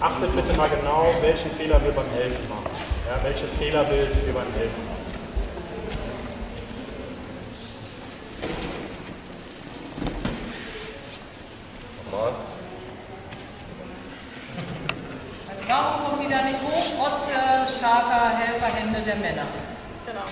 achtet bitte mal genau, welchen Fehler wir beim Helfen machen. Ja, welches Fehlerbild wir beim Helfen machen. Nochmal. Also warum kommt wieder nicht hoch, trotz äh, starker Helferhände der Männer? Genau.